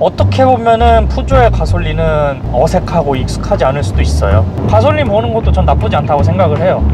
어떻게 보면은 푸조의 가솔린은 어색하고 익숙하지 않을 수도 있어요. 가솔린 보는 것도 전 나쁘지 않다고 생각을 해요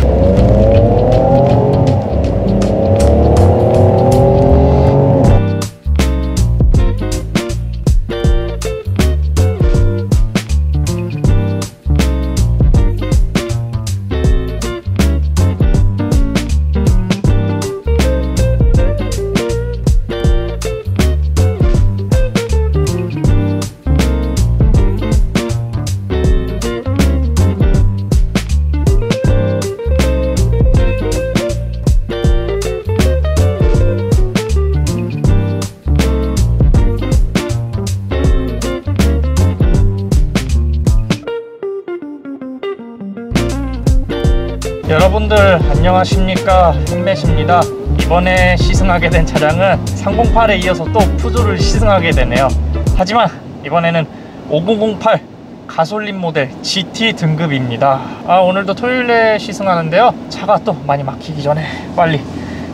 여러분들 안녕하십니까? 햄맷입니다. 이번에 시승하게 된 차량은 308에 이어서 또 푸조를 시승하게 되네요. 하지만 이번에는 5008 가솔린 모델 GT 등급입니다. 아 오늘도 토요일에 시승하는데요. 차가 또 많이 막히기 전에 빨리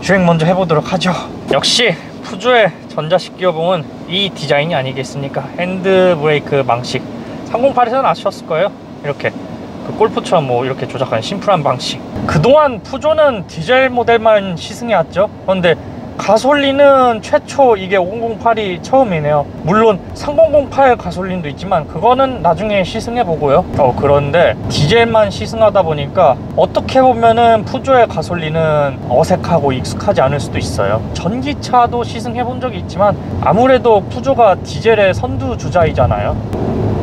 주행 먼저 해보도록 하죠. 역시 푸조의 전자식 기어봉은 이 디자인이 아니겠습니까? 핸드 브레이크 방식. 308에서는 아셨을 거예요. 이렇게 그 골프처럼 뭐 이렇게 조작한 심플한 방식. 그동안 푸조는 디젤 모델만 시승해왔죠. 그런데 가솔린은 최초 이게 5008이 처음이네요. 물론 3008 가솔린도 있지만 그거는 나중에 시승해 보고요. 어 그런데 디젤만 시승하다 보니까 어떻게 보면은 푸조의 가솔린은 어색하고 익숙하지 않을 수도 있어요. 전기차도 시승해 본 적이 있지만 아무래도 푸조가 디젤의 선두주자이잖아요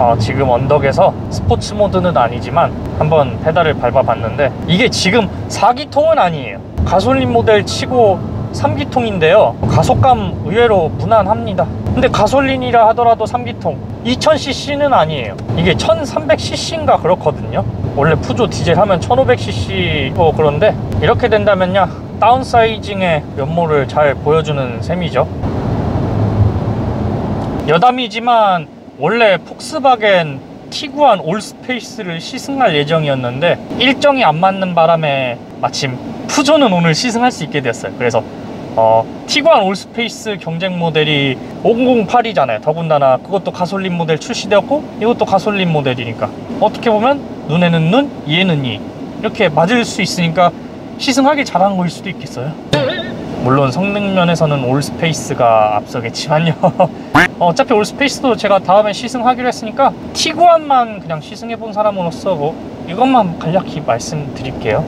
어, 지금 언덕에서 스포츠 모드는 아니지만 한번 페달을 밟아봤는데 이게 지금 4기통은 아니에요. 가솔린 모델 치고 3기통인데요. 가속감 의외로 무난합니다. 근데 가솔린이라 하더라도 3기통 2000cc는 아니에요. 이게 1300cc인가 그렇거든요. 원래 푸조 디젤 하면 1500cc 뭐 그런데 이렇게 된다면요. 다운사이징의 면모를 잘 보여주는 셈이죠. 여담이지만 원래 폭스바겐 티구안 올스페이스를 시승할 예정이었는데 일정이 안 맞는 바람에 마침 푸조는 오늘 시승할 수 있게 됐어요. 그래서 어, 티구안 올스페이스 경쟁 모델이 5008이잖아요. 더군다나 그것도 가솔린 모델 출시되었고 이것도 가솔린 모델이니까. 어떻게 보면 눈에는 눈, 이에는 이. 이렇게 맞을 수 있으니까 시승하기 잘한 거일 수도 있겠어요 물론 성능 면에서는 올스페이스가 앞서겠지만요. 어차피 올스페이스도 제가 다음에 시승하기로 했으니까 티구안만 그냥 시승해본 사람으로서 뭐 이것만 간략히 말씀드릴게요.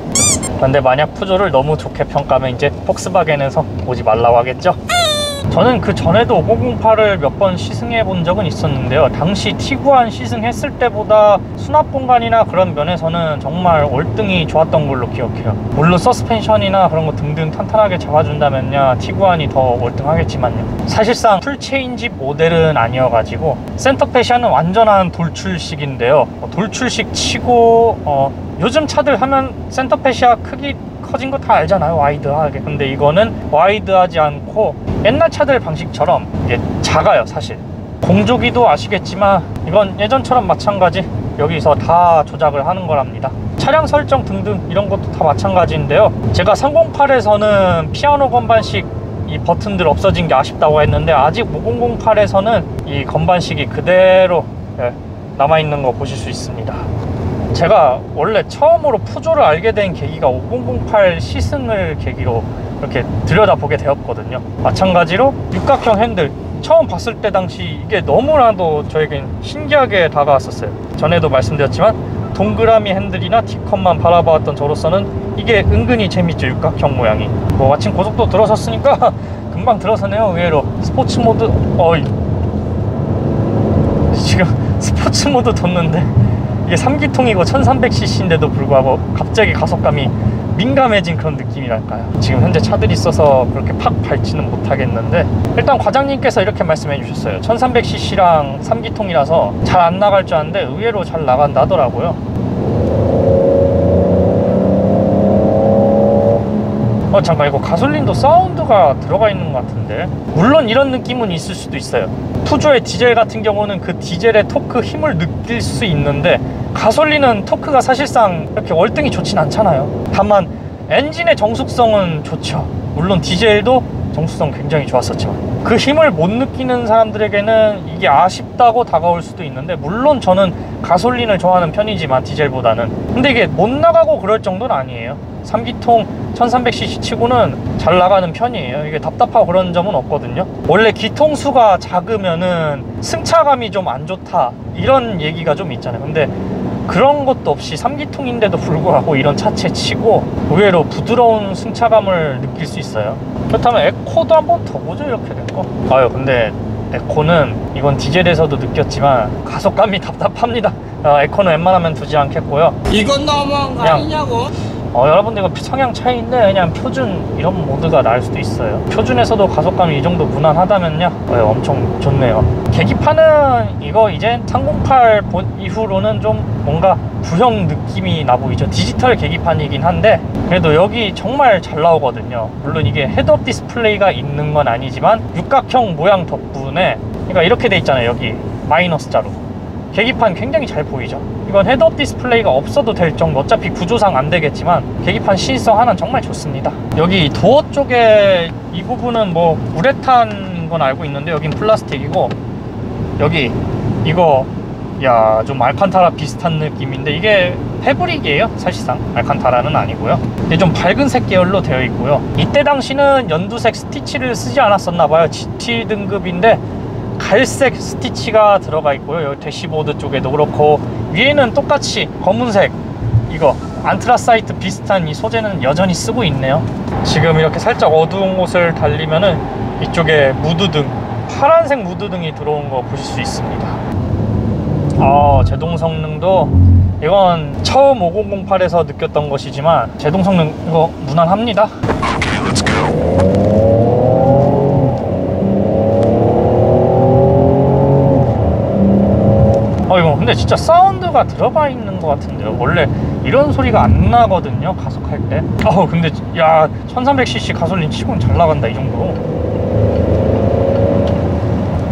근데 만약 푸조를 너무 좋게 평가하면 이제 폭스바겐에서 오지 말라고 하겠죠 저는 그 전에도 5008을 몇 번 시승해 본 적은 있었는데요. 당시 티구안 시승했을 때보다 수납 공간이나 그런 면에서는 정말 월등히 좋았던 걸로 기억해요. 물론 서스펜션이나 그런 거 등등 탄탄하게 잡아준다면야 티구안이 더 월등하겠지만요. 사실상 full change 모델은 아니어가지고 center fascia는 완전한 돌출식인데요. 어, 돌출식 치고 어, 요즘 차들 하면 center fascia 크기 커진 거 다 알잖아요 wide하게. 근데 이거는 wide하지 않고 옛날 차들 방식처럼 이게 작아요 사실. 공조기도 아시겠지만 이건 예전처럼 마찬가지. 여기서 다 조작을 하는 거랍니다. 차량 설정 등등 이런 것도 다 마찬가지인데요. 제가 308에서는 피아노 건반식 이 버튼들 없어진 게 아쉽다고 했는데 아직 5008에서는 이 건반식이 그대로 예, 남아있는 거 보실 수 있습니다 제가 원래 처음으로 푸조를 알게 된 계기가 5008 시승을 계기로 이렇게 들여다보게 되었거든요. 마찬가지로 육각형 핸들 처음 봤을 때 당시 이게 너무나도 저에겐 신기하게 다가왔었어요. 전에도 말씀드렸지만 동그라미 핸들이나 D컷만 바라봐왔던 저로서는 이게 은근히 재밌죠 육각형 모양이. 뭐 마침 고속도 들어섰으니까 금방 들어서네요 의외로. 스포츠 모드 어이. 지금 스포츠 모드 뒀는데 이게 3기통이고 1300cc인데도 불구하고 갑자기 가속감이 민감해진 그런 느낌이랄까요? 지금 현재 차들이 있어서 그렇게 팍 밟지는 못하겠는데 일단 과장님께서 이렇게 말씀해 주셨어요. 1300cc랑 3기통이라서 잘 안 나갈 줄 알았는데 의외로 잘 나간다 하더라고요. 어 잠깐 이거 가솔린도 사운드가 들어가 있는 것 같은데. 물론 이런 느낌은 있을 수도 있어요. 푸조의 디젤 같은 경우는 그 디젤의 토크 힘을 느낄 수 있는데 가솔린은 토크가 사실상 이렇게 월등히 좋진 않잖아요. 다만 엔진의 정숙성은 좋죠. 물론 디젤도 정수성 굉장히 좋았었지만 그 힘을 못 느끼는 사람들에게는 이게 아쉽다고 다가올 수도 있는데 물론 저는 가솔린을 좋아하는 편이지만 디젤보다는. 근데 이게 못 나가고 그럴 정도는 아니에요. 3기통 1300cc 치고는 잘 나가는 편이에요. 이게 답답하고 그런 점은 없거든요. 원래 기통수가 작으면은 승차감이 좀 안 좋다. 이런 얘기가 좀 있잖아요. 근데 그런 것도 없이 3기통인데도 불구하고 이런 차체 치고 의외로 부드러운 승차감을 느낄 수 있어요. 그렇다면 에코도 한번 더 보죠 이렇게 된거? 아유 근데 에코는 이건 디젤에서도 느꼈지만 가속감이 답답합니다. 어, 에코는 웬만하면 두지 않겠고요. 이건 너무한 거 아니냐고? 어, 여러분들 이거 성향 차이인데 그냥 표준 이런 모드가 나을 수도 있어요. 표준에서도 가속감이 이 정도 무난하다면요? 어, 엄청 좋네요. 계기판은 이거 이제 308본 이후로는 좀 뭔가 구형 느낌이 나 보이죠. 디지털 계기판이긴 한데 그래도 여기 정말 잘 나오거든요. 물론 이게 head-up display가 있는 건 아니지만 육각형 모양 덕분에 그러니까 이렇게 돼 있잖아요 여기. 마이너스 자로 계기판 굉장히 잘 보이죠? 이건 head-up display가 없어도 될 정도 어차피 구조상 안 되겠지만 계기판 시인성 하나는 정말 좋습니다. 여기 도어 쪽에 이 부분은 뭐 우레탄인 건 알고 있는데 여긴 플라스틱이고 여기 이거 야 좀 알칸타라 비슷한 느낌인데 이게 패브릭이에요 사실상. 알칸타라는 아니고요. 근데 좀 밝은색 계열로 되어 있고요. 이때 당시는 연두색 스티치를 쓰지 않았었나 봐요. GT 등급인데 갈색 스티치가 들어가 있고요. 여기 대시보드 쪽에도 그렇고 위에는 똑같이 검은색 이거 안트라사이트 비슷한 이 소재는 여전히 쓰고 있네요. 지금 이렇게 살짝 어두운 곳을 달리면은 이쪽에 무드등 파란색 무드등이 들어온 거 보실 수 있습니다. 어, 제동 성능도 이건 처음 5008에서 느꼈던 것이지만 제동 성능 이거 무난합니다. 어 근데 진짜 사운드가 들어가 있는 것 같은데요. 원래 이런 소리가 안 나거든요 가속할 때어 근데 야 1300cc 가솔린 치고는 잘 나간다 이 정도로.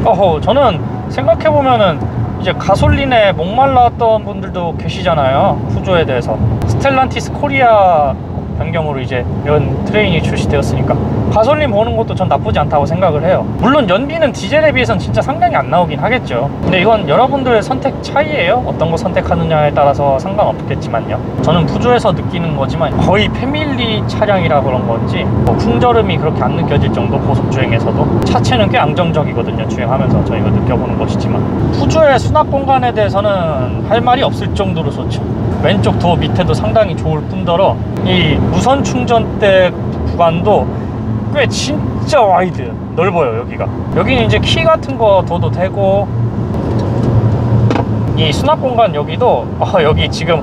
어허 저는 생각해보면은 이제 가솔린에 목말랐던 분들도 계시잖아요 푸조에 대해서. 스텔란티스 코리아 변경으로 이제 이런 train이 출시되었으니까 가솔린 보는 것도 전 나쁘지 않다고 생각을 해요. 물론 연비는 디젤에 비해서는 진짜 상당히 안 나오긴 하겠죠. 근데 이건 여러분들의 선택 차이예요. 어떤 거 선택하느냐에 따라서 상관없겠지만요. 저는 푸조에서 느끼는 거지만 거의 family 차량이라 그런 건지 뭐 풍절음이 그렇게 안 느껴질 정도 고속 주행에서도 차체는 꽤 안정적이거든요 주행하면서 저희가 느껴보는 것이지만. 푸조의 수납 공간에 대해서는 할 말이 없을 정도로 좋죠. 왼쪽 도어 밑에도 상당히 좋을 뿐더러 이 무선 충전대 구간도 꽤 진짜 wide 넓어요 여기가. 여기는 이제 키 같은 거 둬도 되고 이 수납 공간 여기도 어, 여기 지금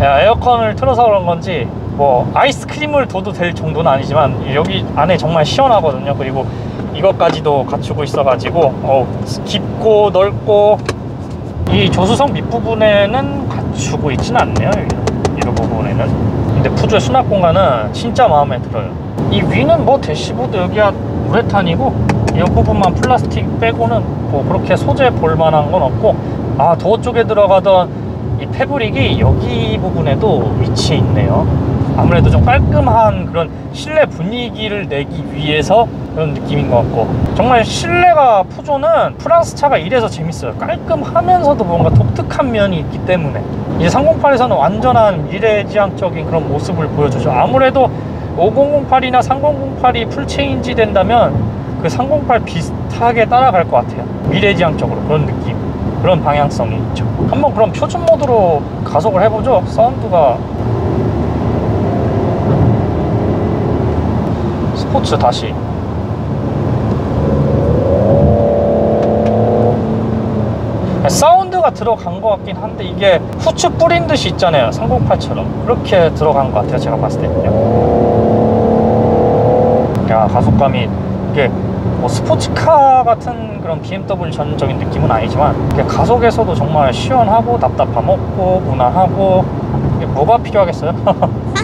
에어컨을 틀어서 그런 건지 뭐 아이스크림을 둬도 될 정도는 아니지만 여기 안에 정말 시원하거든요. 그리고 이것까지도 갖추고 있어 가지고 어, 깊고 넓고 이 조수석 밑부분에는 갖추고 있지는 않네요 이 부분에는. 근데 푸조의 수납 공간은 진짜 마음에 들어요 이 위는 뭐 대시보드 여기가 우레탄이고 이 부분만 플라스틱 빼고는 뭐 그렇게 소재 볼만한 건 없고 아 도어 쪽에 들어가던 이 패브릭이 여기 부분에도 위치해 있네요. 아무래도 좀 깔끔한 그런 실내 분위기를 내기 위해서 그런 느낌인 것 같고. 정말 실내가 푸조는 프랑스 차가 이래서 재밌어요. 깔끔하면서도 뭔가 독특한 면이 있기 때문에. 이제 308에서는 완전한 미래지향적인 그런 모습을 보여주죠. 아무래도 5008이나 3008이 full change 된다면 그 308 비슷하게 따라갈 것 같아요. 미래지향적으로 그런 느낌 그런 방향성이 있죠. 한번 그럼 표준 모드로 가속을 해보죠. 사운드가 스포츠 다시. 사운드가 들어간 것 같긴 한데 이게 후추 뿌린 듯이 있잖아요. 308처럼. 그렇게 들어간 것 같아요. 제가 봤을 때는요 야 가속감이 이게 뭐 스포츠카 같은 그런 BMW 전적인 느낌은 아니지만 가속에서도 정말 시원하고 답답함 없고 무난하고 뭐가 필요하겠어요?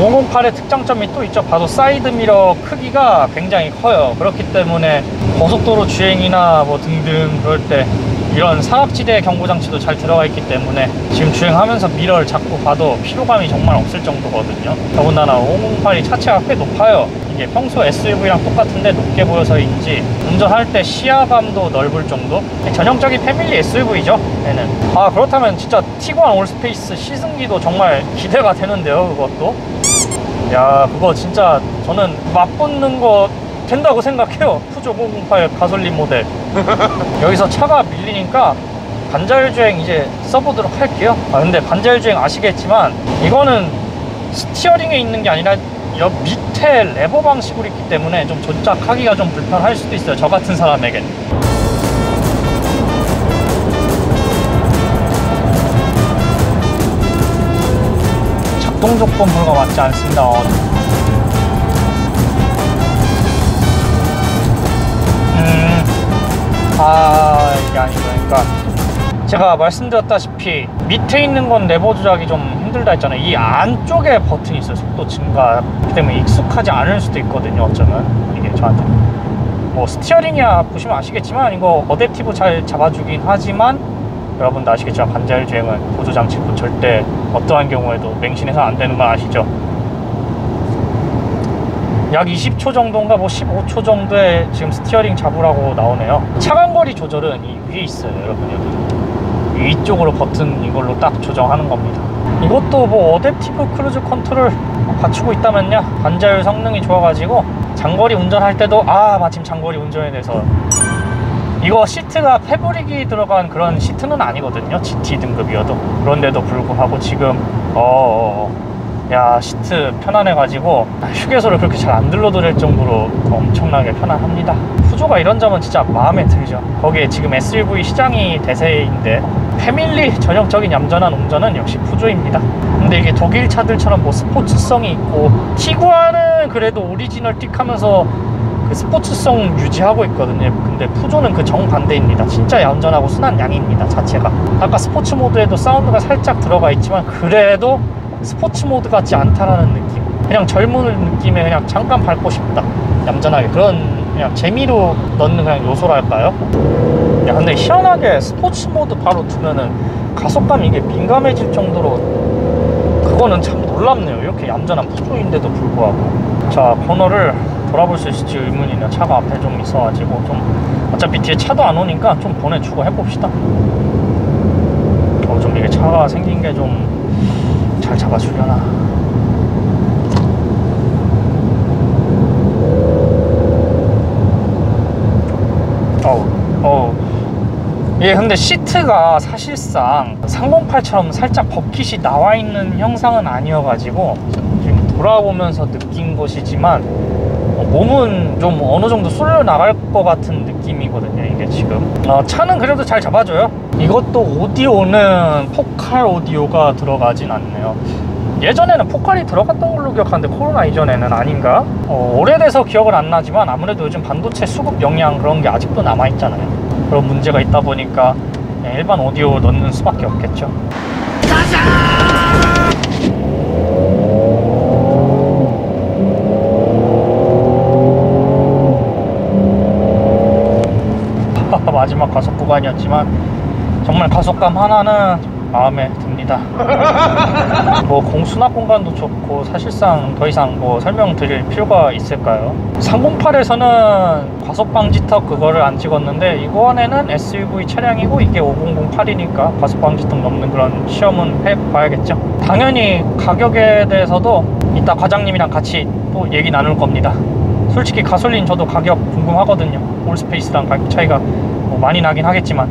5008의 특장점이 또 있죠. 바로 side mirror 크기가 굉장히 커요. 그렇기 때문에 고속도로 주행이나 뭐 등등 그럴 때 이런 사각지대 경고장치도 잘 들어가 있기 때문에 지금 주행하면서 mirror를 자꾸 봐도 피로감이 정말 없을 정도거든요. 더군다나 5008이 차체가 꽤 높아요. 이게 평소 SUV랑 똑같은데 높게 보여서인지 운전할 때 시야감도 넓을 정도? 전형적인 family SUV죠 얘는. 아 그렇다면 진짜 티구안 올스페이스 시승기도 정말 기대가 되는데요 그것도? 야 그거 진짜 저는 맞붙는 거 된다고 생각해요. 푸조 5008 가솔린 모델. 여기서 차가 밀리니까 반자율주행 이제 써보도록 할게요. 아 근데 반자율주행 아시겠지만 이거는 steering에 있는 게 아니라 옆 밑에 레버 방식으로 있기 때문에 좀 조작하기가 좀 불편할 수도 있어요. 저 같은 사람에겐. 작동 조건 불가 맞지 않습니다 아 이게 아니죠 그러니까. 제가 말씀드렸다시피 밑에 있는 건 레버 조작이 좀 힘들다 했잖아요. 이 안쪽에 버튼이 있어요. 속도 증가. 때문에 익숙하지 않을 수도 있거든요 어쩌면. 이게 저한테. 뭐 steering이야 보시면 아시겠지만 이거 adaptive 잘 잡아주긴 하지만 여러분도 아시겠지만 반자율 주행은 보조 장치고 절대 어떠한 경우에도 맹신해서 안 되는 건 아시죠 약 20초 정도인가 뭐 15초 정도에 지금 steering 잡으라고 나오네요. 차간거리 조절은 이 위에 있어요 여러분. 여기. 위쪽으로 버튼 이걸로 딱 조정하는 겁니다. 이것도 뭐 adaptive cruise control 갖추고 있다면요. 반자율 성능이 좋아가지고 장거리 운전할 때도 아 마침 장거리 운전에 대해서. 이거 시트가 fabric이 들어간 그런 시트는 아니거든요. GT 등급이어도. 그런데도 불구하고 지금 어, 야 시트 편안해가지고 휴게소를 그렇게 잘 안 들러도 정도로 엄청나게 편안합니다. 푸조가 이런 점은 진짜 마음에 들죠. 거기에 지금 SUV 시장이 대세인데 family 전형적인 얌전한 운전은 역시 푸조입니다. 근데 이게 독일 차들처럼 뭐 스포츠성이 있고 티구안은 그래도 오리지널틱 하면서 그 스포츠성 유지하고 있거든요. 근데 푸조는 그 정반대입니다. 진짜 얌전하고 순한 양입니다 자체가. 아까 스포츠 모드에도 사운드가 살짝 들어가 있지만 그래도 스포츠 모드 같지 않다라는 느낌. 그냥 젊은 느낌에 그냥 잠깐 밟고 싶다. 얌전하게. 그런 그냥 재미로 넣는 그냥 요소랄까요? 야 근데 희한하게 스포츠 모드 바로 두면은 가속감 이게 민감해질 정도로 그거는 참 놀랍네요. 이렇게 얌전한 푸조인데도 불구하고. 자 코너를 돌아볼 수 있을지 의문이네요. 차가 앞에 좀 있어가지고 좀 어차피 뒤에 차도 안 오니까 좀 보내주고 해봅시다. 어, 좀 이게 차가 생긴 게좀잘 잡아주려나? 어우 어우. 예 근데 시트가 사실상 308처럼 살짝 버킷이 나와 있는 형상은 아니어가지고 지금 돌아보면서 느낀 것이지만 어, 몸은 좀 어느 정도 쏠려 나갈 것 같은 느낌이거든요 이게 지금. 어, 차는 그래도 잘 잡아줘요. 이것도 오디오는 포칼 오디오가 들어가진 않네요. 예전에는 포칼이 들어갔던 걸로 기억하는데 코로나 이전에는 아닌가? 어, 오래돼서 기억을 안 나지만 아무래도 요즘 반도체 수급 영향 그런 게 아직도 남아있잖아요. 그런 문제가 있다 보니까 그냥 일반 오디오 넣는 수밖에 없겠죠. 마지막 가속 구간이었지만 정말 가속감 하나는 마음에 듭니다. 뭐 공수납 공간도 좋고 사실상 더 이상 뭐 설명드릴 필요가 있을까요? 308에서는 과속 방지턱 그거를 안 찍었는데 이번에는 SUV 차량이고 이게 5008이니까 과속 방지턱 넘는 그런 시험은 해봐야겠죠. 당연히 가격에 대해서도 이따 과장님이랑 같이 또 얘기 나눌 겁니다. 솔직히 가솔린 저도 가격 궁금하거든요. 올스페이스랑 가격 차이가 뭐 많이 나긴 하겠지만.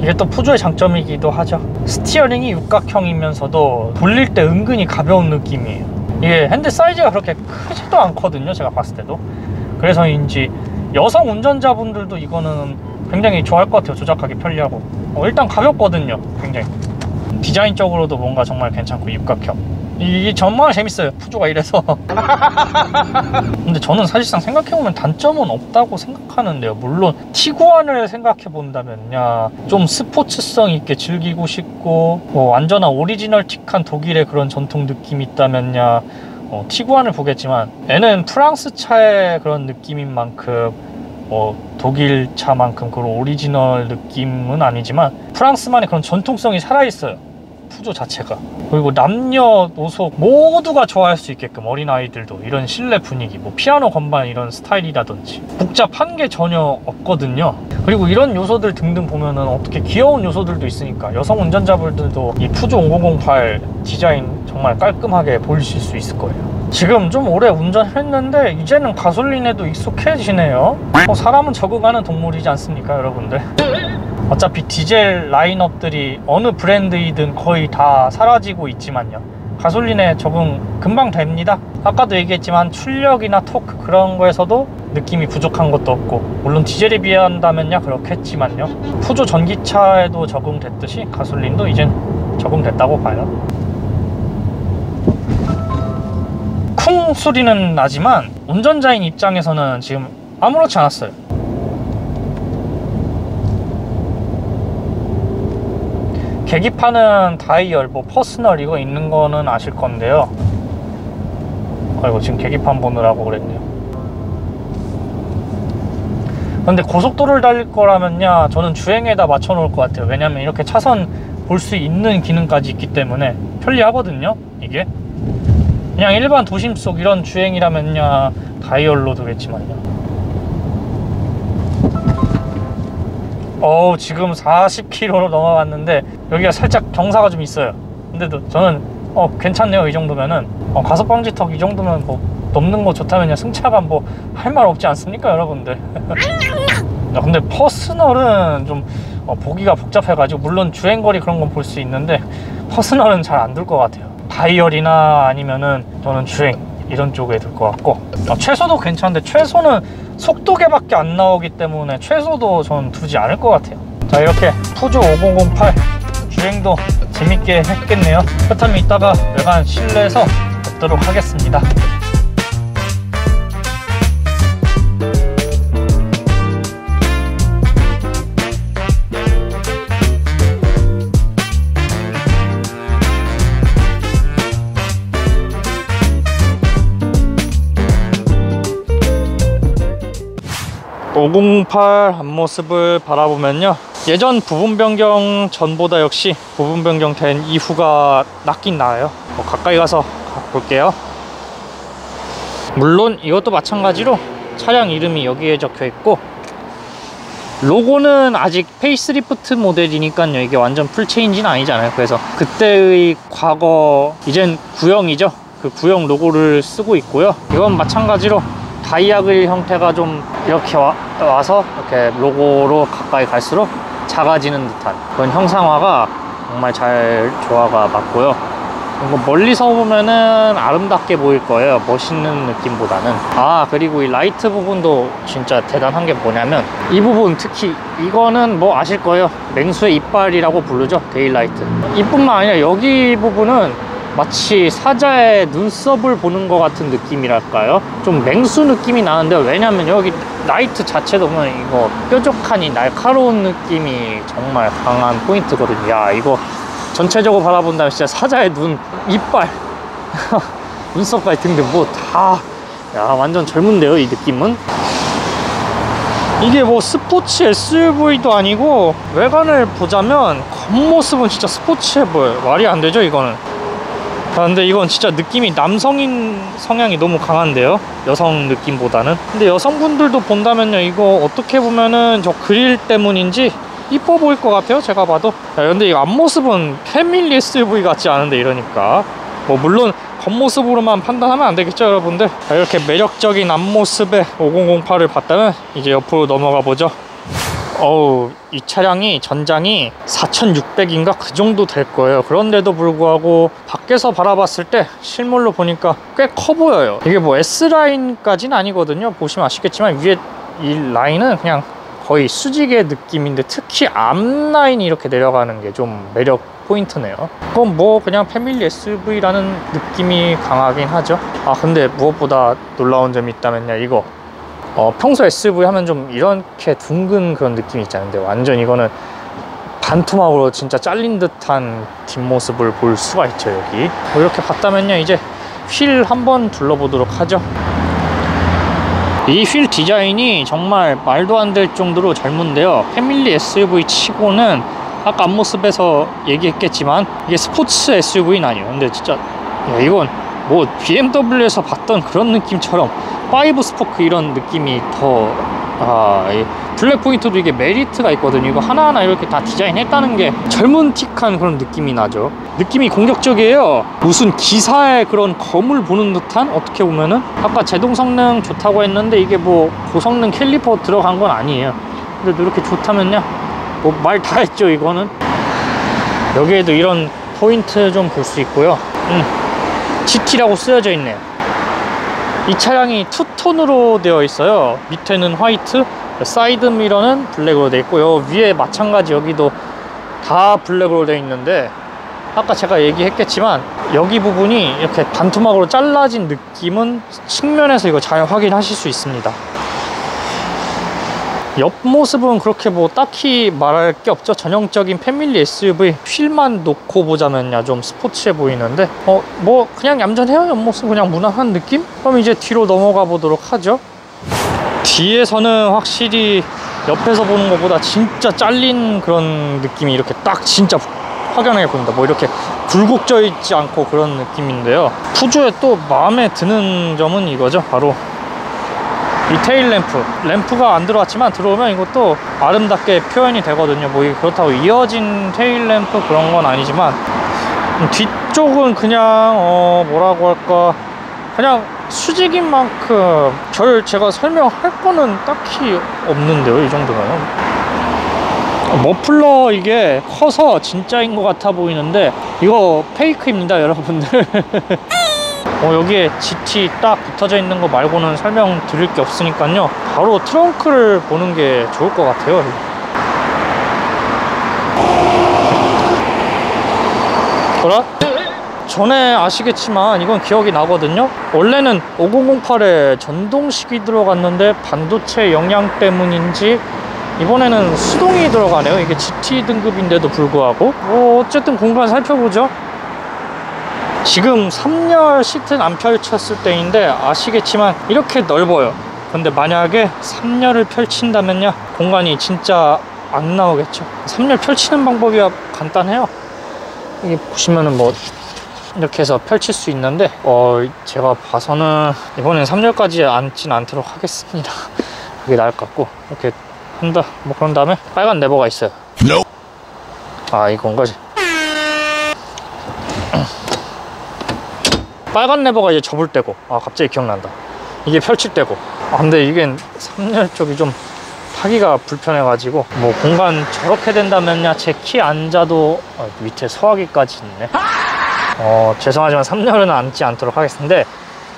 이게 또 푸조의 장점이기도 하죠. steering이 육각형이면서도 돌릴 때 은근히 가벼운 느낌이에요. 이게 핸들 사이즈가 그렇게 크지도 않거든요 제가 봤을 때도. 그래서인지 여성 운전자분들도 이거는 굉장히 좋아할 것 같아요 조작하기 편리하고. 어, 일단 가볍거든요 굉장히. 디자인적으로도 뭔가 정말 괜찮고 육각형 이게 정말 재밌어요. 푸조가 이래서. 근데 저는 사실상 생각해보면 단점은 없다고 생각하는데요. 물론 티구안을 생각해본다면야 좀 스포츠성 있게 즐기고 싶고 뭐 완전한 오리지널틱한 독일의 그런 전통 느낌이 있다면야 어, 티구안을 보겠지만 얘는 프랑스 차의 그런 느낌인 만큼 뭐 독일 차만큼 그런 오리지널 느낌은 아니지만 프랑스만의 그런 전통성이 살아있어요 푸조 자체가. 그리고 남녀노소 모두가 좋아할 수 있게끔 어린아이들도 이런 실내 분위기 뭐 피아노 건반 이런 스타일이라든지 복잡한 게 전혀 없거든요. 그리고 이런 요소들 등등 보면은 어떻게 귀여운 요소들도 있으니까 여성 운전자분들도 이 푸조 5008 디자인 정말 깔끔하게 보실 수 있을 거예요. 지금 좀 오래 운전했는데 이제는 가솔린에도 익숙해지네요. 어, 사람은 적응하는 동물이지 않습니까 여러분들 어차피 디젤 라인업들이 어느 브랜드이든 거의 다 사라지고 있지만요. 가솔린에 적응 금방 됩니다. 아까도 얘기했지만 출력이나 토크 그런 거에서도 느낌이 부족한 것도 없고 물론 디젤에 비한다면야 그렇겠지만요. 푸조 전기차에도 적응됐듯이 가솔린도 이젠 적응됐다고 봐요. 쿵 소리는 나지만 운전자인 입장에서는 지금 아무렇지 않았어요 계기판은 다이얼, 뭐 personal 이거 있는 거는 아실 건데요. 아이고 지금 계기판 보느라고 그랬네요. 근데 고속도로를 달릴 거라면야 저는 주행에다 맞춰 놓을 것 같아요. 왜냐면 이렇게 차선 볼 수 있는 기능까지 있기 때문에 편리하거든요 이게. 그냥 일반 도심 속 이런 주행이라면야 다이얼로 두겠지만요 어우 지금 40km로 넘어갔는데 여기가 살짝 경사가 좀 있어요. 근데도 저는 어 괜찮네요 이 정도면은. 어, 가속 방지턱 이 정도면 뭐 넘는 거 좋다면야 승차감 뭐 할 말 없지 않습니까 여러분들? 야, 근데 퍼스널은 좀 어, 보기가 복잡해가지고 물론 주행거리 그런 건 볼 수 있는데 퍼스널은 잘 안 둘 것 같아요. 다이얼이나 아니면은 저는 주행 이런 쪽에 들 것 같고. 어, 최소도 괜찮은데 최소는 속도계밖에 안 나오기 때문에 최소도 전 두지 않을 것 같아요. 자 이렇게 푸조 5008 주행도 재밌게 했겠네요. 그렇다면 이따가 외관 실내에서 뵙도록 하겠습니다 (508) 앞모습을 바라보면요. 예전 부분 변경 전보다 역시 부분 변경 된 이후가 낫긴 나아요. 뭐 가까이 가서 볼게요. 물론 이것도 마찬가지로 차량 이름이 여기에 적혀 있고 로고는 아직 페이스리프트 모델이니까요. 이게 완전 full change는 아니잖아요. 그래서 그때의 과거 이젠 구형이죠. 그 구형 로고를 쓰고 있고요. 이건 마찬가지로 다이아글 형태가 좀 이렇게 와, 와서 이렇게 로고로 가까이 갈수록 작아지는 듯한 그런 형상화가 정말 잘 조화가 맞고요. 멀리서 보면은 아름답게 보일 거예요. 멋있는 느낌보다는. 아 그리고 이 라이트 부분도 진짜 대단한 게 뭐냐면 이 부분 특히 이거는 뭐 아실 거예요. 맹수의 이빨이라고 부르죠. daylight. 이뿐만 아니라 여기 부분은 마치 사자의 눈썹을 보는 것 같은 느낌이랄까요? 좀 맹수 느낌이 나는데 왜냐면 여기 라이트 자체도 보면 이거 뾰족하니 날카로운 느낌이 정말 강한 포인트거든요. 야 이거 전체적으로 바라본다면 진짜 사자의 눈, 이빨, 눈썹까지 등등 뭐 다. 야 완전 젊은데요 이 느낌은? 이게 뭐 스포츠 SUV도 아니고 외관을 보자면 겉모습은 진짜 스포츠해 보여요. 말이 안 되죠 이거는 아, 근데 이건 진짜 느낌이 남성인 성향이 너무 강한데요? 여성 느낌보다는? 근데 여성분들도 본다면요 이거 어떻게 보면은 저 그릴 때문인지 이뻐 보일 것 같아요 제가 봐도. 야, 근데 이 앞모습은 패밀리 SUV 같지 않은데 이러니까. 뭐 물론 겉모습으로만 판단하면 안 되겠죠 여러분들? 자, 이렇게 매력적인 앞모습의 5008을 봤다면 이제 옆으로 넘어가 보죠 어우 이 차량이 전장이 4600인가 그 정도 될 거예요. 그런데도 불구하고 밖에서 바라봤을 때 실물로 보니까 꽤 커 보여요. 이게 뭐 S라인까지는 아니거든요. 보시면 아시겠지만 위에 이 라인은 그냥 거의 수직의 느낌인데 특히 앞라인이 이렇게 내려가는 게 좀 매력 포인트네요. 그건 뭐 그냥 패밀리 SUV라는 느낌이 강하긴 하죠. 아 근데 무엇보다 놀라운 점이 있다면요. 이거 어, 평소 SUV 하면 좀 이렇게 둥근 그런 느낌이 있잖아요 근데 완전 이거는 반토막으로 진짜 잘린 듯한 뒷모습을 볼 수가 있죠 여기. 뭐 이렇게 봤다면요 이제 휠 한번 둘러보도록 하죠. 이 휠 디자인이 정말 말도 안 될 정도로 젊은데요. family SUV 치고는 아까 앞모습에서 얘기했겠지만 이게 스포츠 SUV는 아니에요. 근데 진짜 야, 이건 뭐 BMW에서 봤던 그런 느낌처럼 5 spoke 이런 느낌이 더 아, 이 black 포인트도 이게 메리트가 있거든요. 이거 하나하나 이렇게 다 디자인했다는 게 젊은 틱한 그런 느낌이 나죠. 느낌이 공격적이에요. 무슨 기사의 그런 검을 보는 듯한 어떻게 보면은 아까 제동 성능 좋다고 했는데 이게 뭐 고성능 캘리퍼 들어간 건 아니에요. 근데 이렇게 좋다면요. 뭐 말 다 했죠, 이거는. 여기에도 이런 포인트 좀 볼 수 있고요. 음, GT라고 쓰여져 있네요. 이 차량이 two-tone으로 되어 있어요. 밑에는 white 사이드 미러는 black으로 되어 있고요. 위에 마찬가지 여기도 다 블랙으로 되어 있는데 아까 제가 얘기했겠지만 여기 부분이 이렇게 반토막으로 잘라진 느낌은 측면에서 이거 잘 확인하실 수 있습니다 옆모습은 그렇게 뭐 딱히 말할 게 없죠. 전형적인 패밀리 SUV 휠만 놓고 보자면 야 좀 스포츠해 보이는데 어 뭐 그냥 얌전해요? 옆모습 그냥 무난한 느낌? 그럼 이제 뒤로 넘어가 보도록 하죠. 뒤에서는 확실히 옆에서 보는 것보다 진짜 잘린 그런 느낌이 이렇게 딱 진짜 확연하게 보인다. 뭐 이렇게 굴곡져 있지 않고 그런 느낌인데요. 푸주의 또 마음에 드는 점은 이거죠. 바로 이 테일 램프. 램프가 안 들어왔지만 들어오면 이것도 아름답게 표현이 되거든요. 뭐 그렇다고 이어진 테일 램프 그런 건 아니지만 뒤쪽은 그냥 어 뭐라고 할까. 그냥 수직인 만큼 별 제가 설명할 거는 딱히 없는데요 이 정도면. 머플러 이게 커서 진짜인 것 같아 보이는데 이거 페이크입니다 여러분들 어, 여기에 GT 딱 붙어져 있는 거 말고는 설명 드릴 게 없으니까요. 바로 트렁크를 보는 게 좋을 것 같아요 뭐라? 전에 아시겠지만 이건 기억이 나거든요. 원래는 5008에 전동식이 들어갔는데 반도체 영향 때문인지 이번에는 수동이 들어가네요. 이게 GT 등급인데도 불구하고. 뭐 어쨌든 공간 살펴보죠 지금 3열 시트는 안 펼쳤을 때인데 아시겠지만 이렇게 넓어요. 근데 만약에 3열을 펼친다면요 공간이 진짜 안 나오겠죠. 3열 펼치는 방법이 간단해요. 이게 보시면은 뭐 이렇게 해서 펼칠 수 있는데 어 제가 봐서는 이번엔 3열까지 앉진 않도록 하겠습니다. 그게 나을 것 같고 이렇게 한다. 뭐 그런 다음에 빨간 레버가 있어요. 아 이건 거지 빨간 레버가 이제 접을 때고. 아 갑자기 기억난다. 이게 펼칠 때고. 아 근데 이게 3열 쪽이 좀 타기가 불편해 가지고 뭐 공간 저렇게 된다면야 제 키 앉아도 어, 밑에 서하기까지 있네. 어 죄송하지만 3열은 앉지 않도록 하겠는데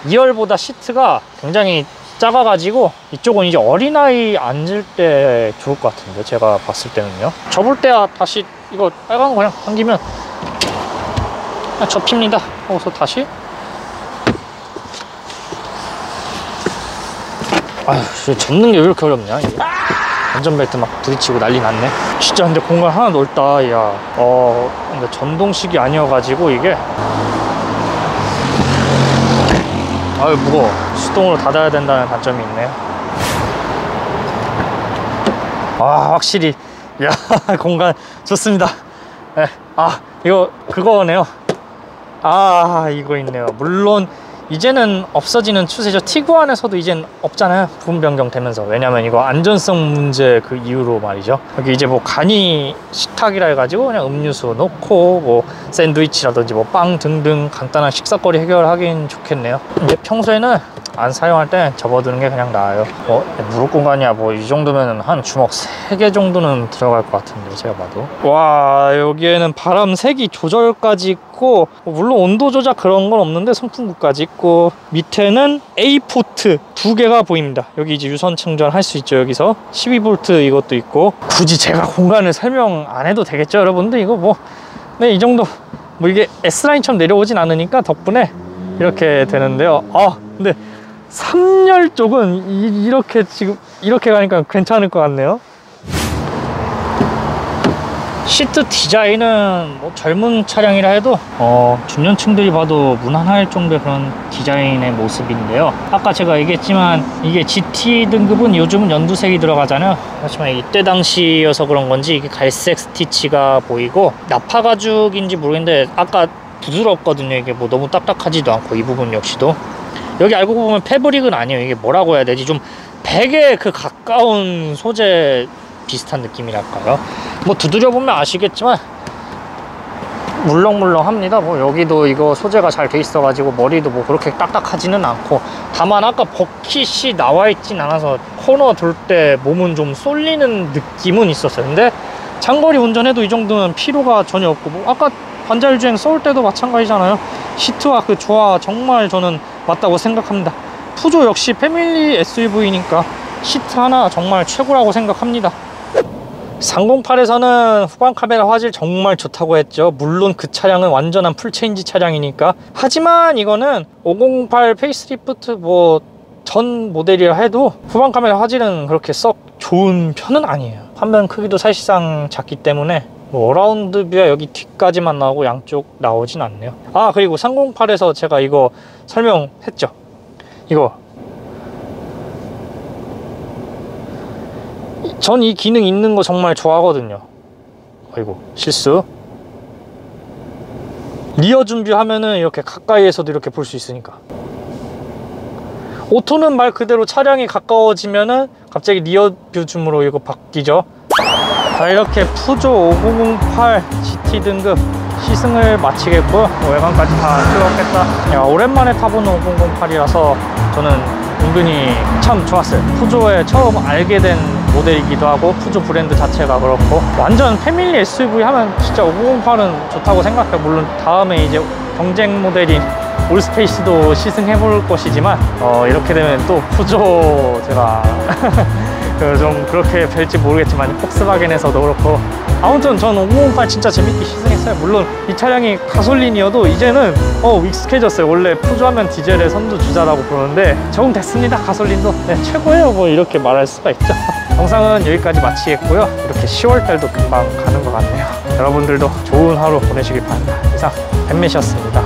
2열보다 시트가 굉장히 작아 가지고 이쪽은 이제 어린아이 앉을 때 좋을 것 같은데 제가 봤을 때는요. 접을 때야 다시 이거 빨간 거 그냥 당기면 접힙니다. 하고서 다시 아휴 접는 게 왜 이렇게 어렵냐. 안전벨트 막 부딪히고 난리 났네. 진짜 근데 공간 하나 넓다 야어 근데 전동식이 아니어가지고 이게. 아유 무거워. 수동으로 닫아야 된다는 단점이 있네요 아 확실히. 야 공간 좋습니다. 네. 아 이거 그거네요. 아 이거 있네요. 물론 이제는 없어지는 추세죠. 티구안에서도 이젠 없잖아요. 부분 변경되면서. 왜냐면 이거 안전성 문제 그 이유로 말이죠. 여기 이제 뭐 간이 식탁이라 해가지고 그냥 음료수 넣고 뭐 샌드위치라든지 뭐 빵 등등 간단한 식사거리 해결하긴 좋겠네요. 이제 평소에는 안 사용할 때 접어두는 게 그냥 나아요. 어, 무릎 공간이야. 뭐 이 정도면 한 주먹 3개 정도는 들어갈 것 같은데 제가 봐도. 와 여기에는 바람 세기 조절까지 있고 뭐 물론 온도 조작 그런 건 없는데 선풍구까지 있고 밑에는 A 포트 두 개가 보입니다. 여기 이제 유선 충전 할 수 있죠 여기서. 12V 이것도 있고. 굳이 제가 공간을 설명 안 해도 되겠죠 여러분들? 이거 뭐네이 정도. 뭐 이게 S라인처럼 내려오진 않으니까 덕분에 이렇게 되는데요. 아 근데 3열 쪽은 이, 이렇게 지금 이렇게 가니까 괜찮을 것 같네요 시트 디자인은 뭐 젊은 차량이라 해도 어, 중년층들이 봐도 무난할 정도의 그런 디자인의 모습인데요. 아까 제가 얘기했지만 이게 GT 등급은 요즘은 연두색이 들어가잖아요. 하지만 이때 당시여서 그런 건지 이게 갈색 스티치가 보이고 나파 가죽인지 모르겠는데 아까 부드럽거든요. 이게 뭐 너무 딱딱하지도 않고 이 부분 역시도 여기 알고 보면 패브릭은 아니에요. 이게 뭐라고 해야 되지? 좀 베개 그 가까운 소재 비슷한 느낌이랄까요? 뭐 두드려 보면 아시겠지만 물렁물렁합니다. 뭐 여기도 이거 소재가 잘 돼 있어 가지고 머리도 뭐 그렇게 딱딱하지는 않고 다만 아까 버킷이 나와 있진 않아서 코너 돌 때 몸은 좀 쏠리는 느낌은 있었어요. 근데 장거리 운전해도 이 정도면 피로가 전혀 없고 뭐 아까 반자율 주행 쓸 때도 마찬가지잖아요. 시트와 그 조화 정말 저는 맞다고 생각합니다. 푸조 역시 family SUV니까 시트 하나 정말 최고라고 생각합니다. 308에서는 후방 카메라 화질 정말 좋다고 했죠. 물론 그 차량은 완전한 full change 차량이니까. 하지만 이거는 508 페이스리프트 뭐 전 모델이라 해도 후방 카메라 화질은 그렇게 썩 좋은 편은 아니에요. 화면 크기도 사실상 작기 때문에 뭐 around view가 여기 뒤까지만 나오고 양쪽 나오진 않네요. 아 그리고 308에서 제가 이거 설명했죠. 이거 전 이 기능 있는 거 정말 좋아하거든요. 아이고 실수. rear zoom view 하면은 이렇게 가까이에서도 이렇게 볼 수 있으니까. auto는 말 그대로 차량이 가까워지면은 갑자기 rear view zoom으로 이거 바뀌죠. 자 이렇게 푸조 5008 GT 등급 시승을 마치겠고요. 뭐 외관까지 다 찍었겠다. 야 오랜만에 타보는 5008이라서 저는 은근히 참 좋았어요. 푸조에 처음 알게 된 모델이기도 하고 푸조 브랜드 자체가 그렇고 완전 패밀리 SUV 하면 진짜 508은 좋다고 생각해요. 물론 다음에 이제 경쟁 모델인 올스페이스도 시승해 볼 것이지만 어, 이렇게 되면 또 푸조 제가 그 좀 그렇게 될지 모르겠지만 폭스바겐에서도 그렇고. 아무튼 전508 진짜 재밌게 시승했어요. 물론 이 차량이 가솔린이어도 이제는 어 익숙해졌어요. 원래 푸조하면 디젤의 선두주자라고 그러는데 적응됐습니다 가솔린도. 네, 최고예요. 뭐 이렇게 말할 수가 있죠. 영상은 여기까지 마치겠고요. 이렇게 10월달도 금방 가는 것 같네요. 여러분들도 좋은 하루 보내시길 바랍니다. 이상 팬매시였습니다